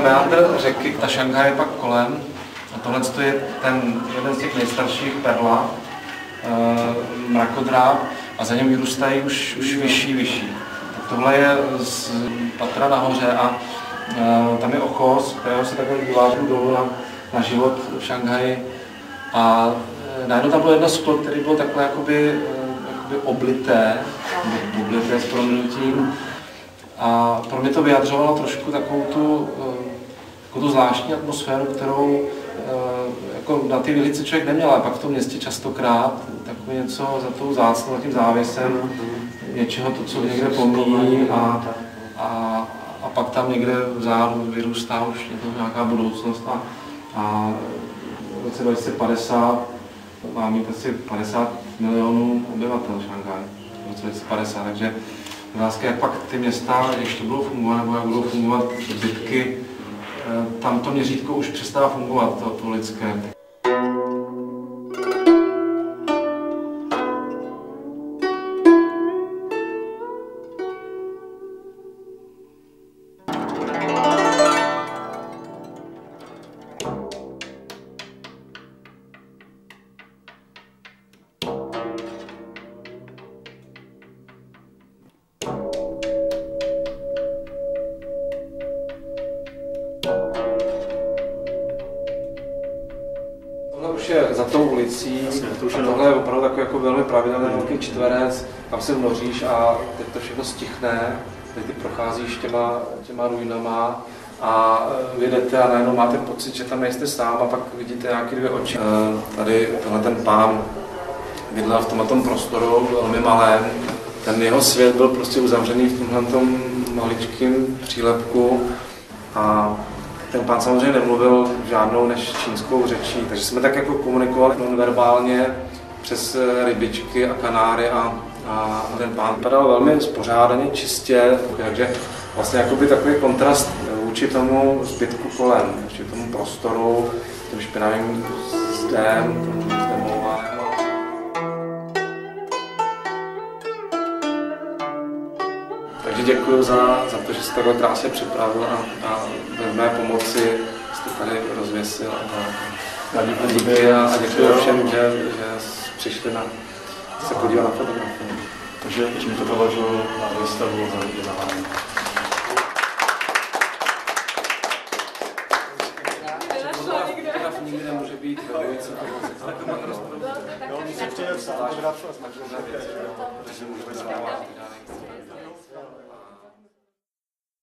meandr řeky, ta Šanghaj je pak kolem. A tohle je ten jeden z těch nejstarších perla, uh, mrakodráp, a za něm vyrůstají už, už vyšší, vyšší. Tak tohle je z patra nahoře a uh, tam je ochos, kterého se takhle díváte dolů na, na život v Šanghaji. A uh, najednou tam bylo jedno sklo, které bylo takhle jakoby, uh, jakoby oblité, oblité s proměnutím. A pro mě to vyjadřovalo trošku takovou tu, takovou tu zvláštní atmosféru, kterou jako na ty vilice člověk neměl, ale pak v tom městě častokrát takové něco za tou zácnou, tím závěsem něčeho, to, co někde pomíjí a, a, a pak tam někde vzadu vyrůstá už nějaká budoucnost a, a v roce 2050 má mít asi 50 milionů obyvatel Šanghaj v roce 2050, takže otázka, jak pak ty města ještě budou fungovat, nebo jak budou fungovat zbytky, eh, tam to měřítko už přestává fungovat, to, to lidské. Už je za tou ulicí, a tohle je opravdu takový jako velmi pravidelný velký čtverec, tam se vnoříš a teď to všechno stichne, teď ty procházíš těma, těma ruinama a vyjdete a najednou máte pocit, že tam nejste sám a pak vidíte nějaké dvě oči. Tady tenhle ten pán bydlel v tomhle tom prostoru velmi malém, ten jeho svět byl prostě uzavřený v tomhle tom maličkém přílepku a ten pán samozřejmě nemluvil žádnou než čínskou řečí, takže jsme tak jako komunikovali nonverbálně přes eh, rybičky a kanáry a, a ten pán vypadal velmi spořádaně, čistě, takže vlastně jakoby takový kontrast vůči tomu zbytku kolem, vůči tomu prostoru, tím špinavým zdem, Takže děkuji za, za to, že jste takhle krásně připravil a, a bez mé pomoci jste tady rozvěsil. A, a, a díky a, a děkuji všem, že, že přišli na, se podívat na fotografii. Takže tím to považuji na výstavu za ideální. nikdy nemůže být ve věci Jo, my se chtěli fotografovat. Takže můžeme znávat.